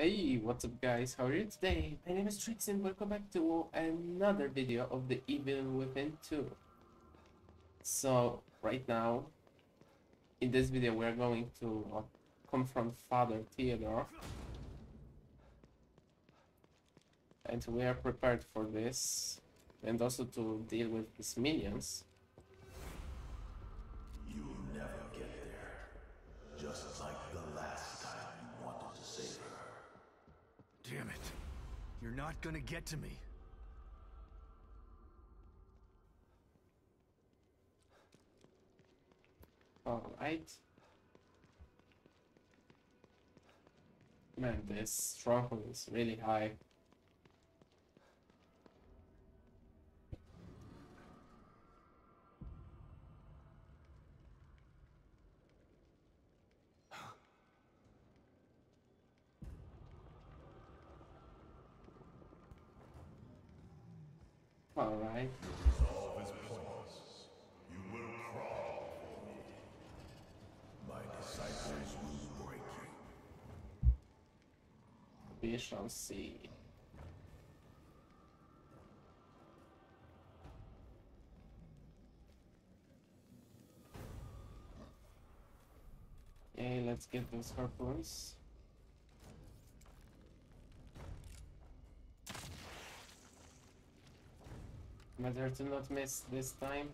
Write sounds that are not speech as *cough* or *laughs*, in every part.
Hey, what's up guys, how are you today? My name is Trix and welcome back to another video of the Evil Within 2. So, right now, in this video we are going to uh, confront Father Theodore. And we are prepared for this, and also to deal with his minions. You're not gonna get to me. Alright. Man, this stronghold is really high. Alright. Resolve is pointless. You will crawl for me. My disciples will break you. We shall see. Okay, let's get those harpoons. Better to not miss this time.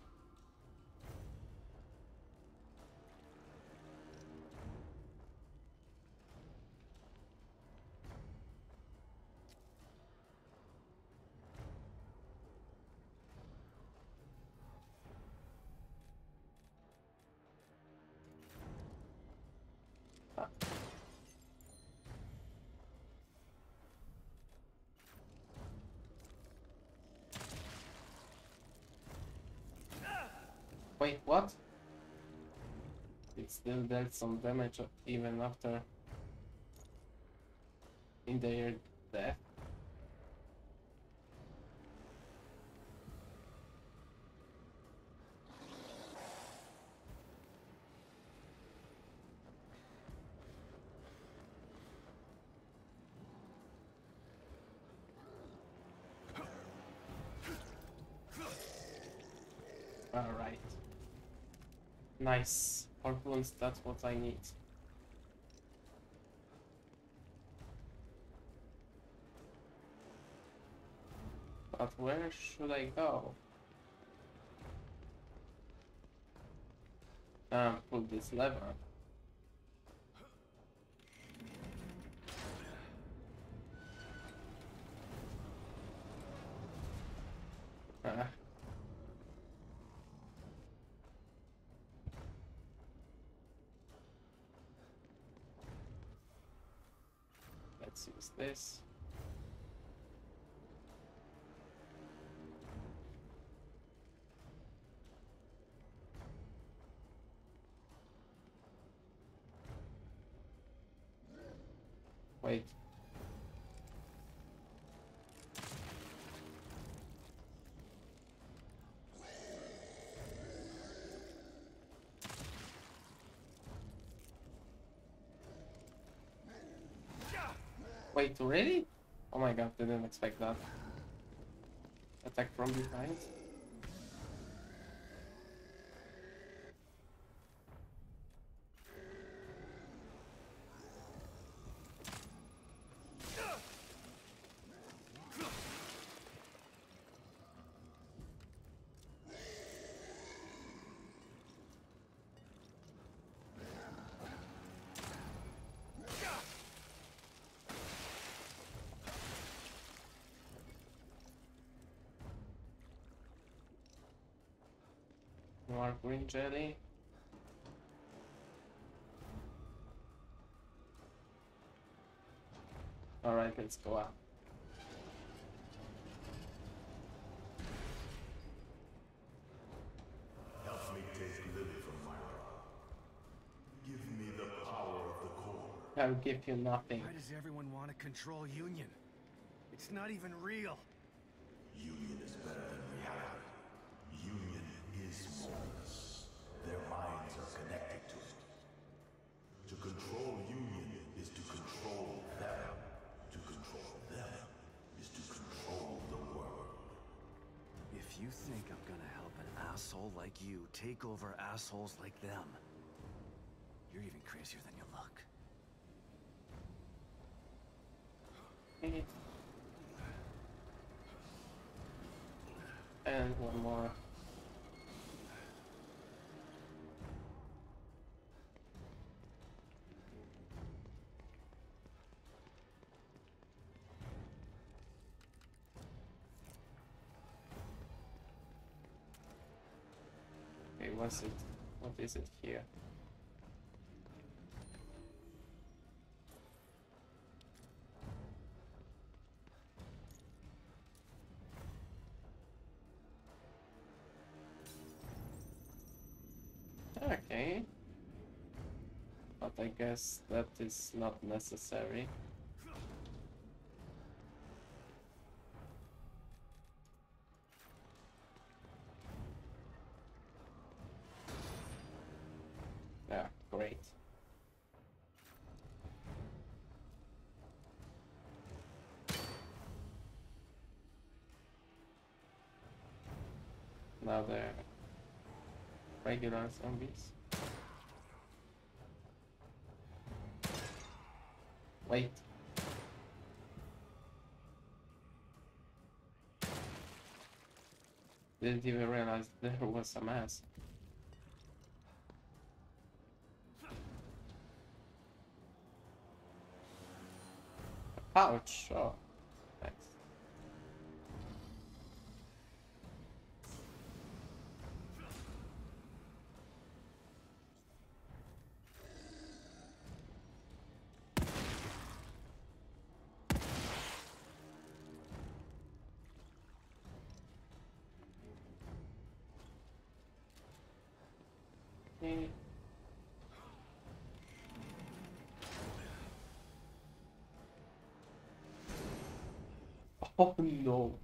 Still dealt some damage even after in their death. Alright. Nice. Harpoons, that's what I need. But where should I go? Um, pull this lever. This. Wait. Wait, really? Oh my god, didn't expect that. Attack from behind. More green jelly. Alright, let's go up. Help me take Lily from Myra. Give me the power of the core. I'll give you nothing. Why does everyone want to control Union? It's not even real. Union is better than reality. Union is Morpheus. Their minds are connected to it. To control Union is to control them. Like you take over assholes like them. You're even crazier than you look. And one more. What's it? What is it here? Okay. But I guess that is not necessary. Regular zombies. Wait. Didn't even realize there was a mask. Ouch! Oh, thanks. Oh no.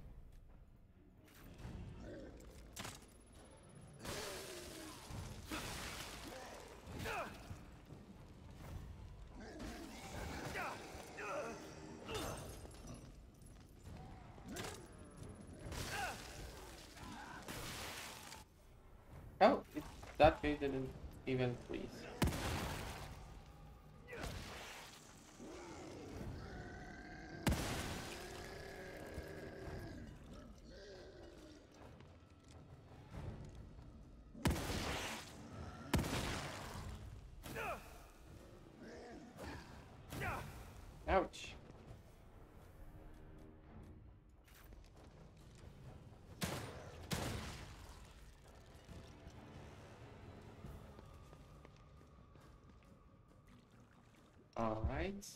Oh, that guy didn't even freeze. All right.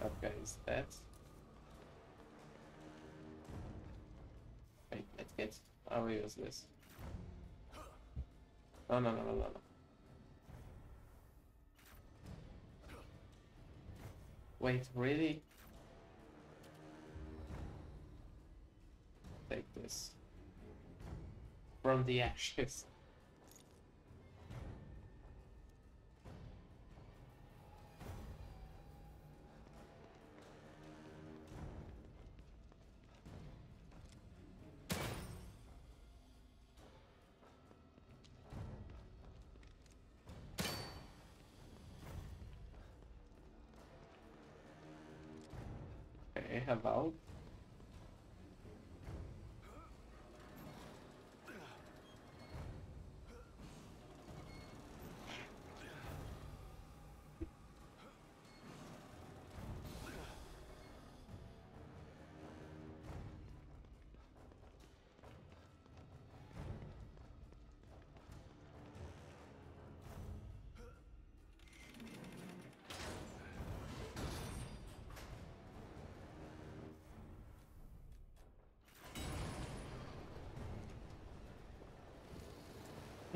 That guy is dead. Wait, let's get. I will use this. No, no, no, no, no. Wait, really? From the *laughs* ashes.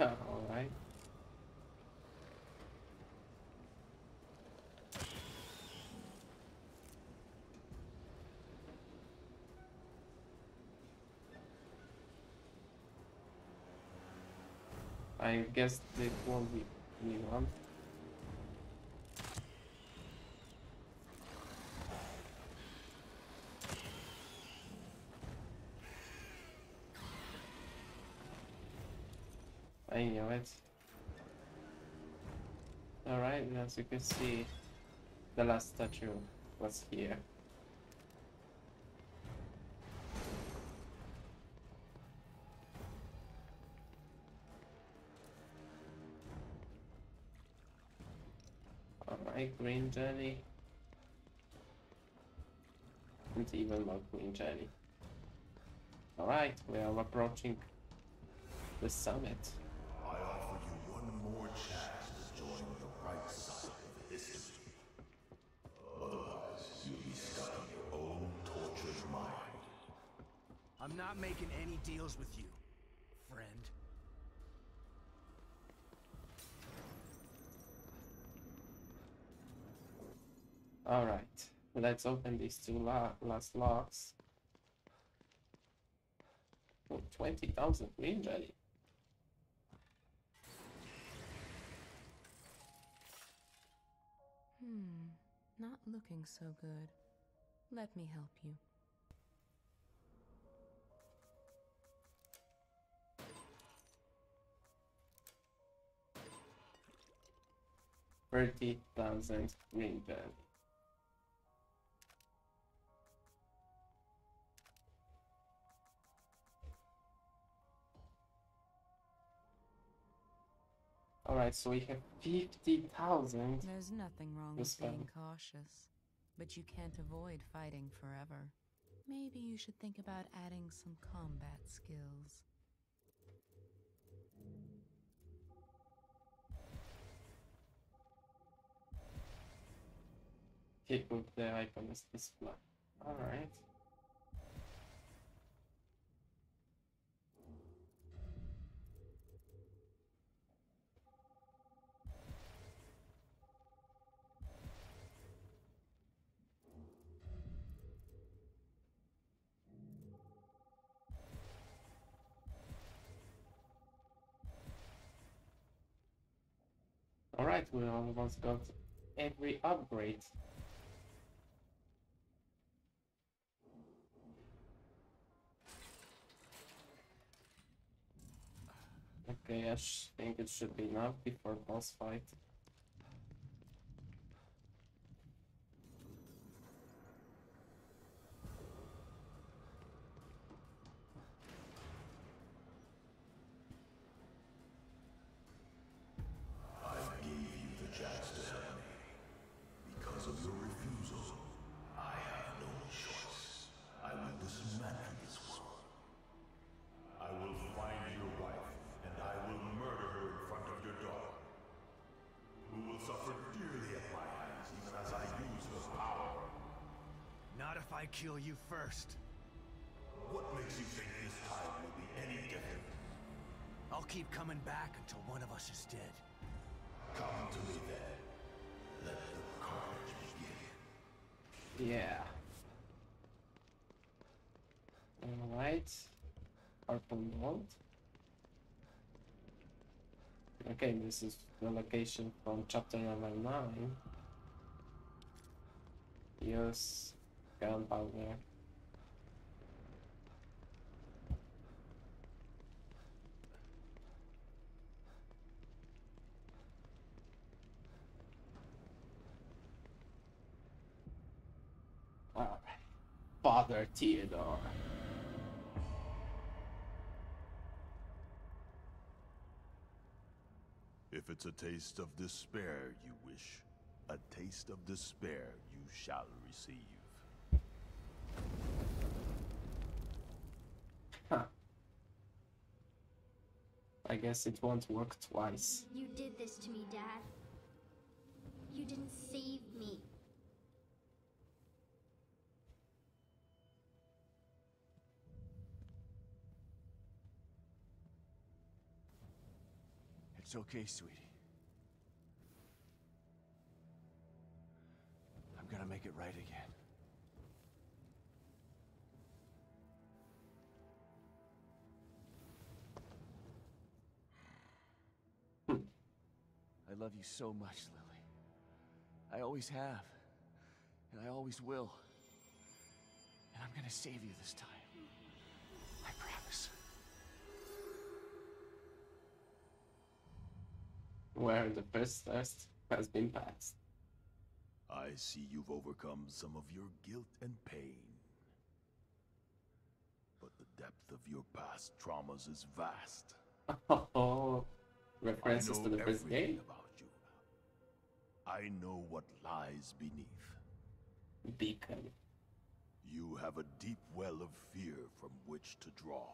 Alright. I guess it won't be anyone. I knew it. Alright, as you can see, the last statue was here. Alright, green jelly. And even more green jelly. Alright, we are approaching the summit. I offer you one more chance to join the right side of history. Otherwise, you'll be stuck in your own tortured mind. I'm not making any deals with you, friend. Alright, let's open these two la last locks. Oh, 20,000 green jelly. Hmm, not looking so good. Let me help you. Thirty thousand green jelly. Alright, so we have fifty thousand. There's nothing wrong with being cautious, but you can't avoid fighting forever. Maybe you should think about adding some combat skills. Kick the icon is display. Alright. Alright, we almost got every upgrade. Okay, I think it should be enough before boss fight. Kill you first. What makes you think this time will be any different? I'll keep coming back until one of us is dead. Come to me then. Let the carnage begin. Yeah. Alright. Purple gold. Okay, this is the location from chapter number 9. Use gunpowder. Alright. Father Theodore. If it's a taste of despair you wish, a taste of despair you shall receive. Huh. I guess it won't work twice. You did this to me, Dad. You didn't save me. It's okay, sweetie. I'm gonna make it right again. Love you so much, Lily. I always have. And I always will. And I'm gonna save you this time. I promise. where the first test has been passed. I see you've overcome some of your guilt and pain. But the depth of your past traumas is vast. *laughs* Oh, references to the first game? I know what lies beneath. Beacon. You have a deep well of fear from which to draw.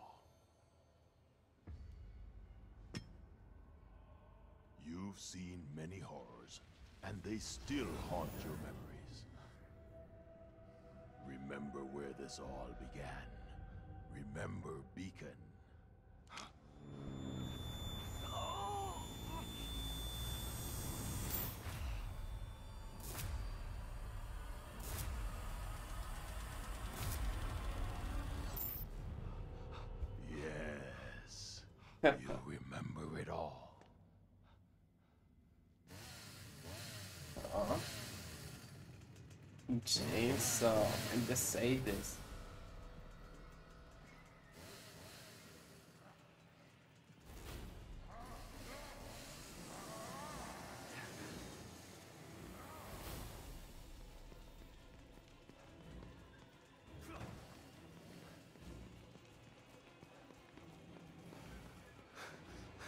You've seen many horrors, and they still haunt your memories. Remember where this all began. Remember Beacon. Yes. You remember it all. Uh-huh. Chainsaw and just say this.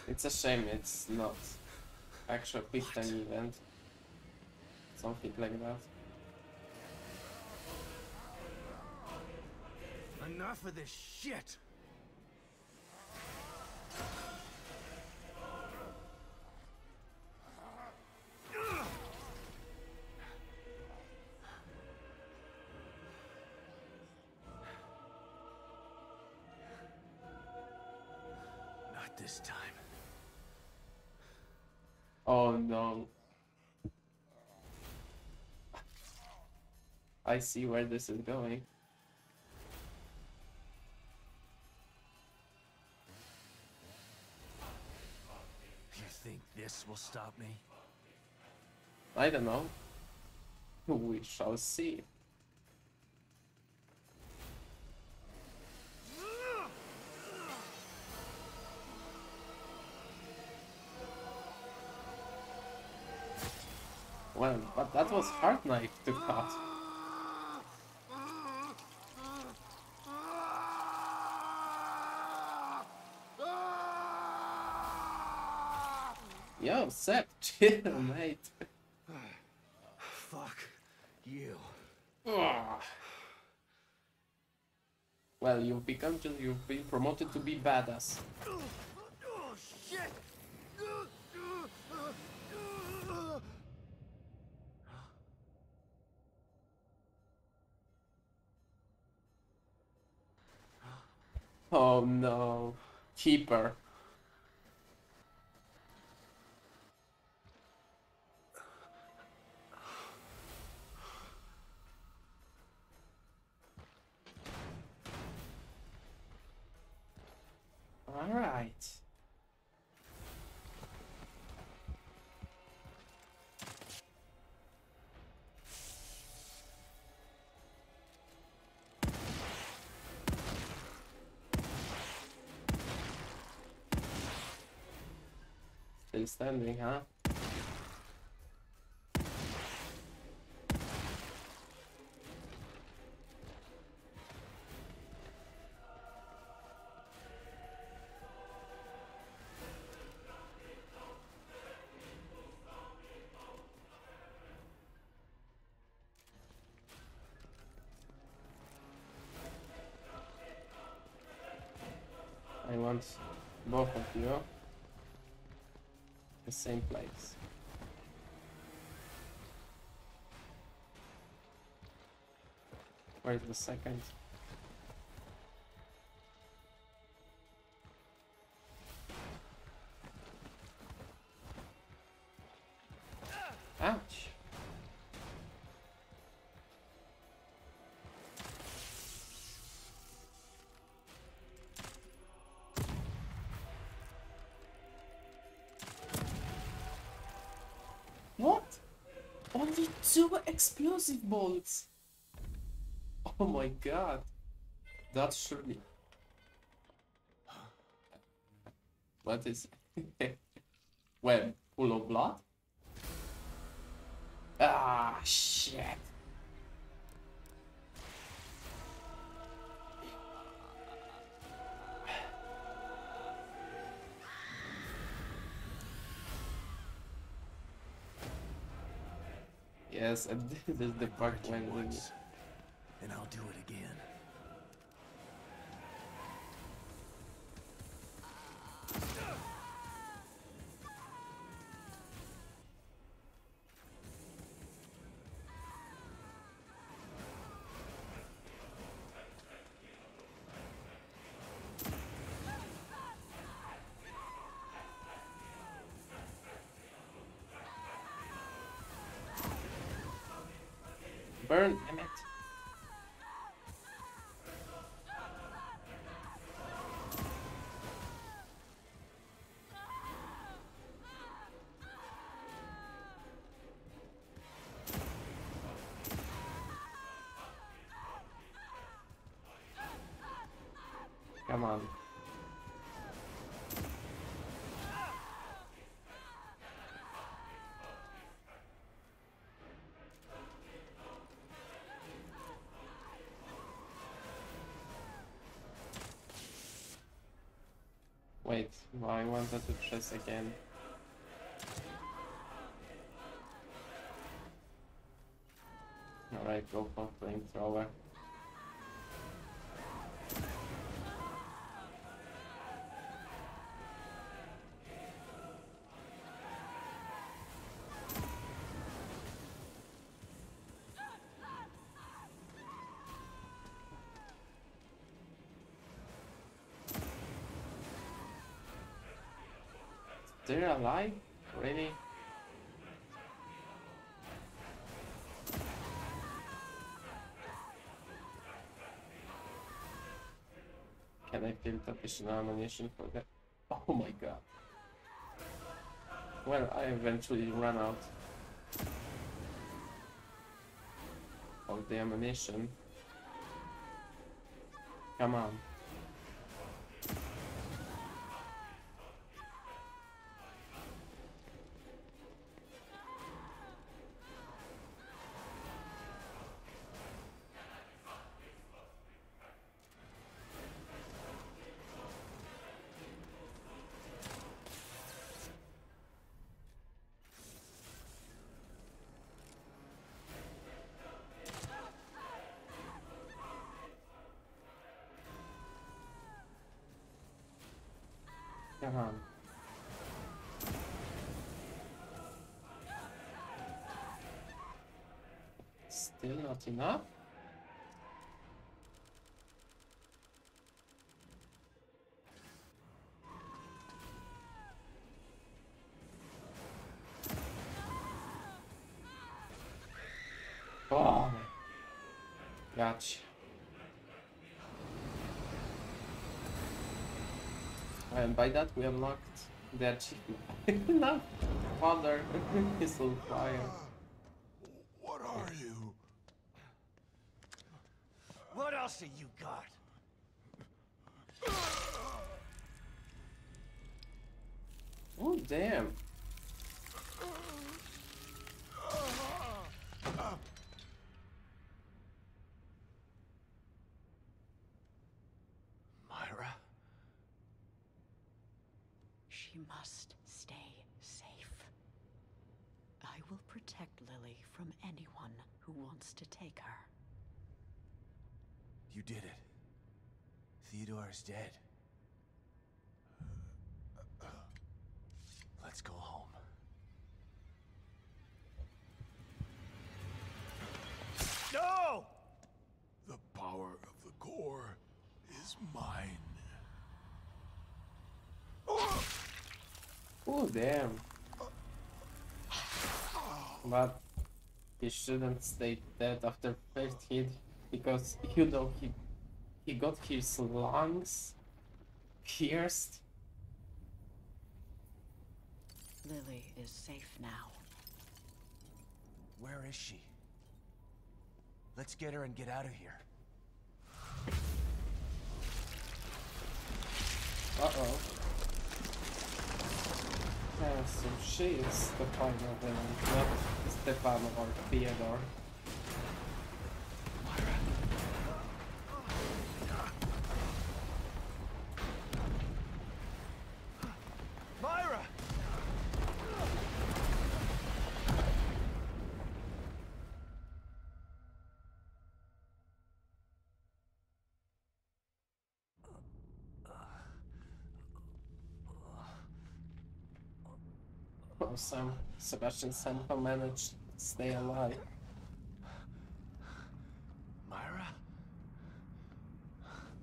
It's a shame it's not actual quick time event. Something like that. Enough of this shit! Not this time. Oh no. I see where this is going. This will stop me? I don't know. We shall see. Well, but that was hard knife to cut. Yo, Seth, chill, mate. Fuck you. Ugh. Well, you've become just you've been promoted to be badass. Oh shit! Oh no, keeper. Standing, huh? Same place. Where's the second? Two explosive bolts! Oh my god. That's surely... What is... *laughs* Where? Full of blood? Ah, shit. And this is the we once, and I'll do it again. Burn, damn it. Wait, no, I wanted to press again. Alright, go for flamethrower. They're alive? Really? Can I build up additional ammunition for that? *laughs* Oh my god. Well, I eventually ran out of the ammunition. Come on. Still not enough? Oh, gotcha. And by that we unlocked the achievement. *laughs* no, father *laughs* is on fire. What are you? What else have you got? Oh damn. Myra? She must stay safe. I will protect Lily from anyone who wants to take her. You did it. Theodore's dead. Let's go home. No! The power of the core is mine. Oh damn. But he shouldn't stay dead after first hit because you know he he got his lungs pierced. Lily is safe now. Where is she? Let's get her and get out of here. Uh oh. Uh, so she is Stefano villain, not Stefano or Theodore. Myra! Or some Sebastian Sanfo managed to stay alive. Myra?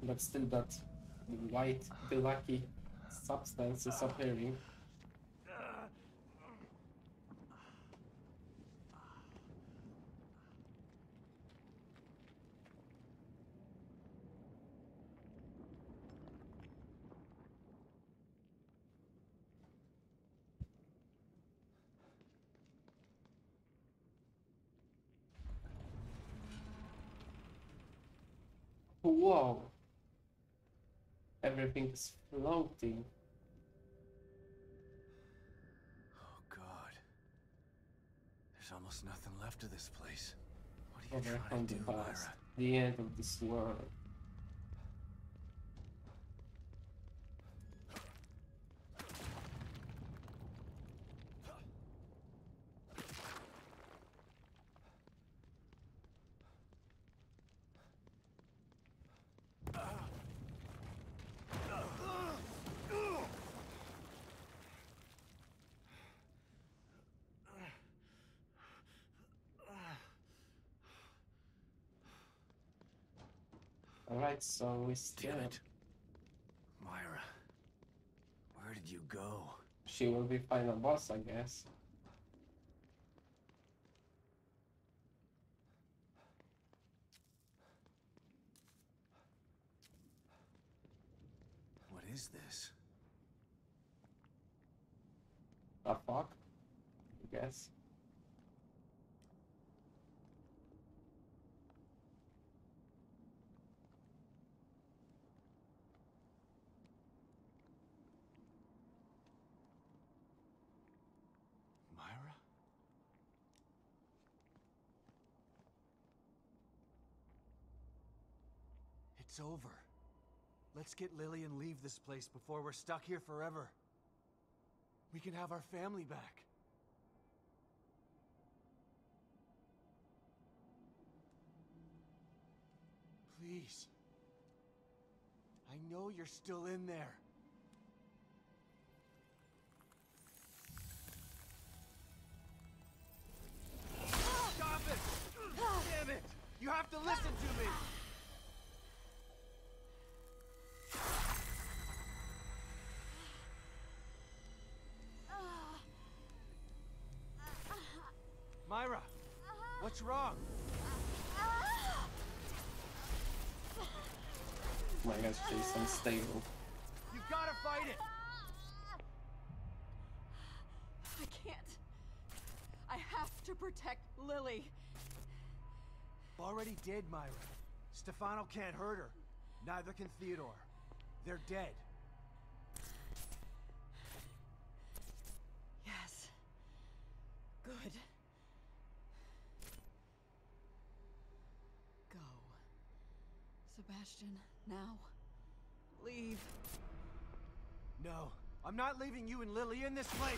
But still that white, lucky substance is appearing. Whoa! Everything is floating. Oh, God. There's almost nothing left of this place. What are you Over trying to do. Myra? The end of this world. Alright, so we still. Damn it. Myra. Where did you go? She will be final boss, I guess. What is this? A fuck? I guess. Myra? It's over. Let's get Lily and leave this place before we're stuck here forever. We can have our family back. Please. I know you're still in there. Stop it! Damn it! You have to listen to me! What's wrong? My gosh, she's unstable. You gotta fight it! I can't. I have to protect Lily. Already did, Myra. Stefano can't hurt her. Neither can Theodore. They're dead. Yes. Good. Go. Sebastian, now. Leave. No, I'm not leaving you and Lily in this place!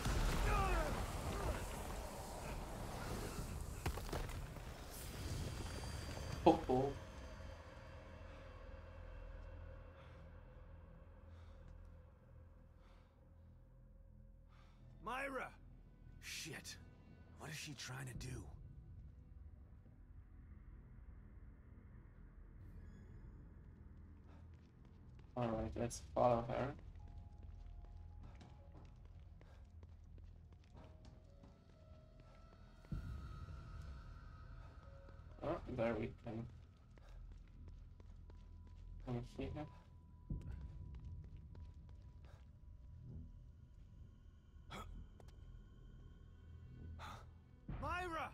Oh, oh. Myra! Shit. What is she trying to do? Alright, let's follow her. Oh, there we can come here. Myra!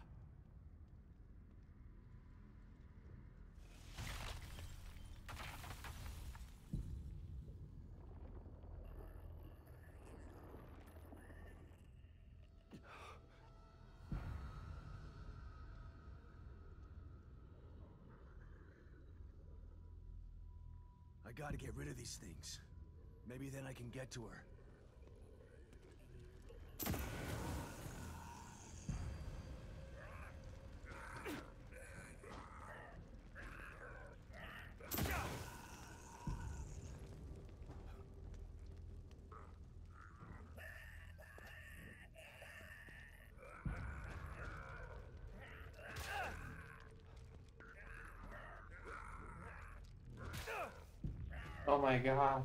I gotta get rid of these things. Maybe then I can get to her. Oh my god.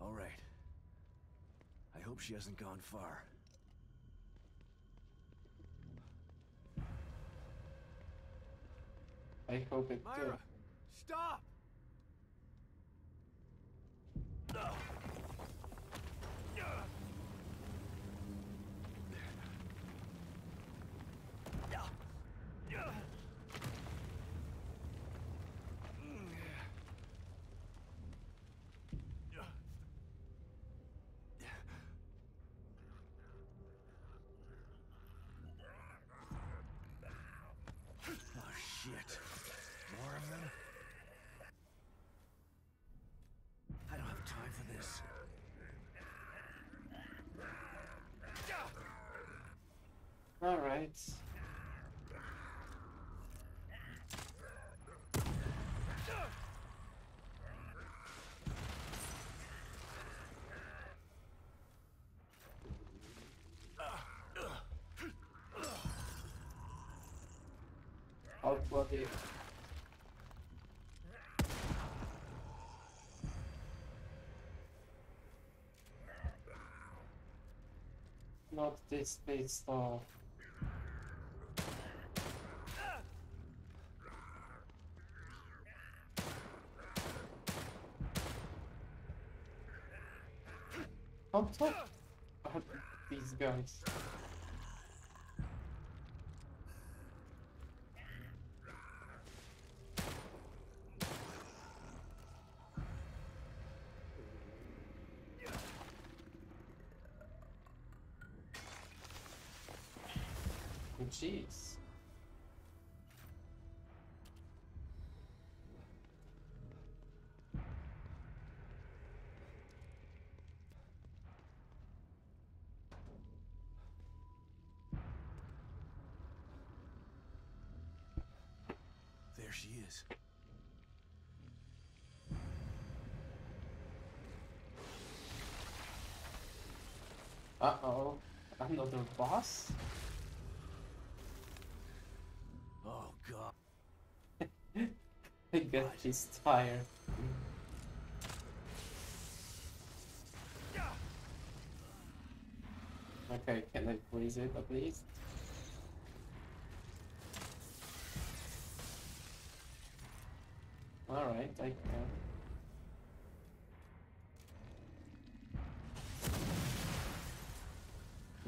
All right. I hope she hasn't gone far. I hope it uh, did. Stop! Oh shit. More of them? I don't have time for this. Alright. Not this big stuff. On top these guys. Uh-oh. Another boss? Oh god. *laughs* I guess she's tired. Okay, can I freeze it at least? Alright, I can.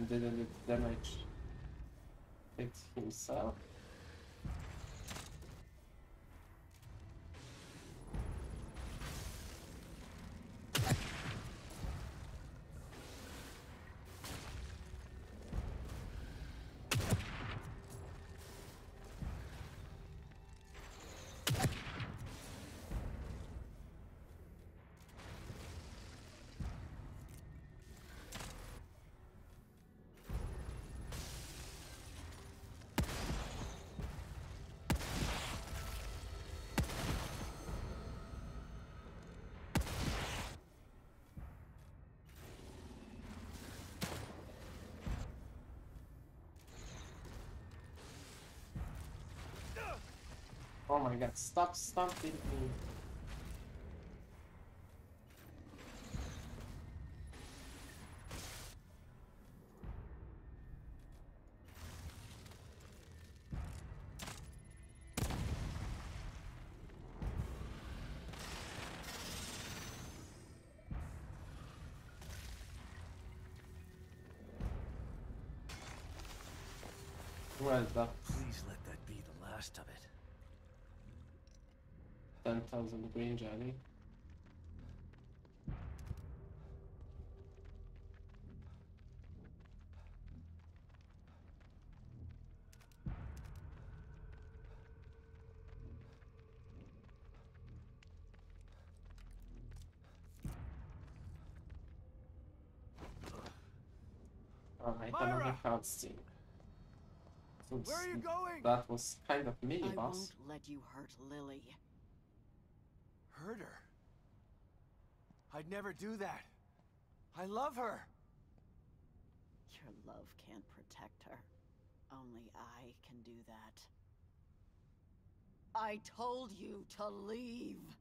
Didn't damage it himself? Oh my god, stop stomping me. Please let that be the last of it. 10,000 green jelly. Alright, another Myra! cutscene. So Where are you going? That was kind of mini I boss. won't let you hurt Lily. Hurt her? I'd never do that. I love her. Your love can't protect her. Only I can do that. I told you to leave.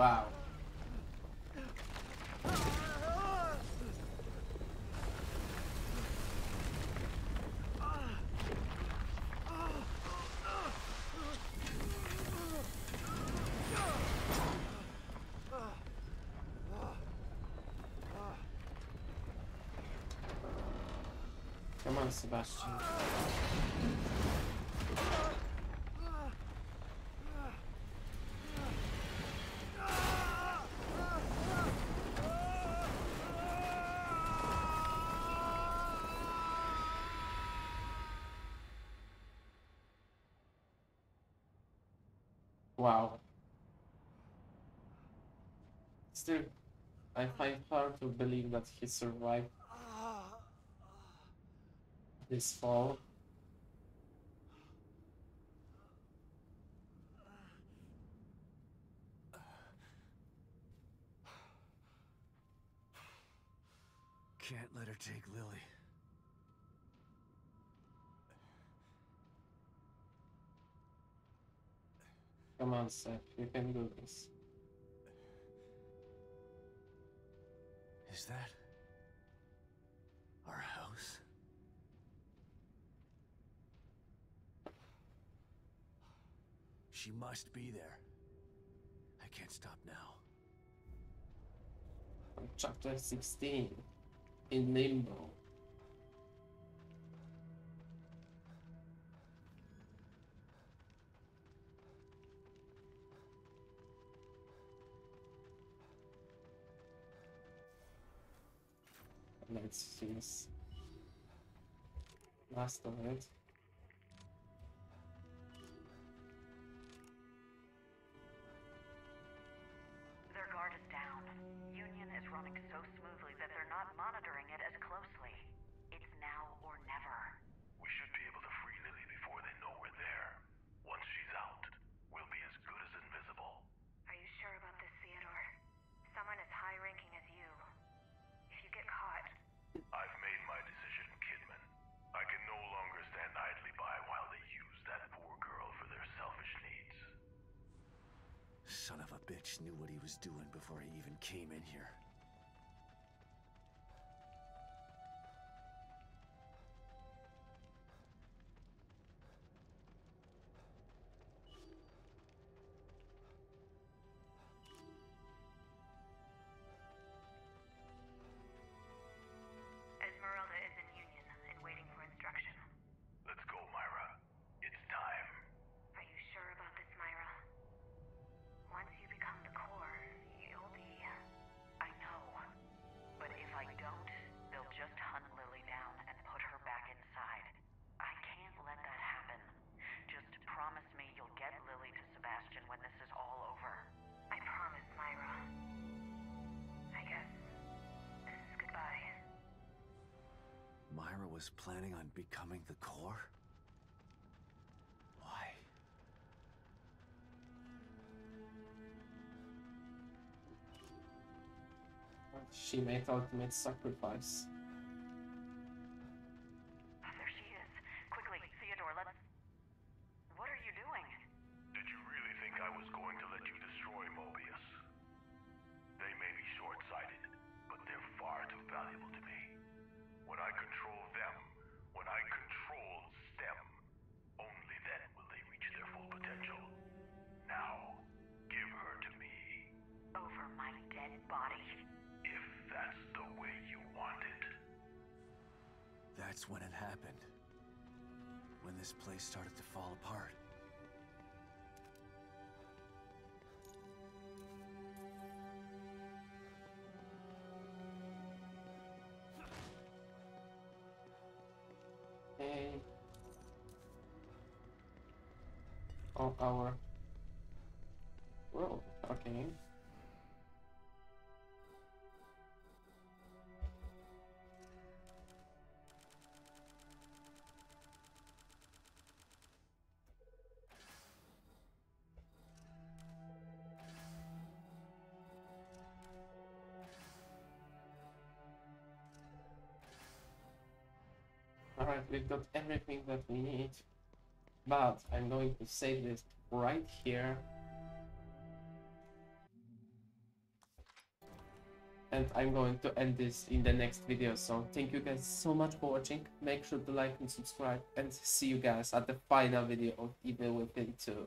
Wow. Come on, Sebastian. Still, I find hard to believe that he survived this fall. Can't let her take Lily. Come on, Seth, you can do this. Is that our house? She must be there. I can't stop now. Chapter 16 in Limbo. See this. Last of it. Of knew what he was doing before he even came in here. Was planning on becoming the core? Why? She made ultimate sacrifice. That's when it happened. When this place started to fall apart. Oh, our. Well, okay. Alright, we've got everything that we need. But I'm going to save this right here. And I'm going to end this in the next video. So thank you guys so much for watching. Make sure to like and subscribe. And see you guys at the final video of Evil Within 2.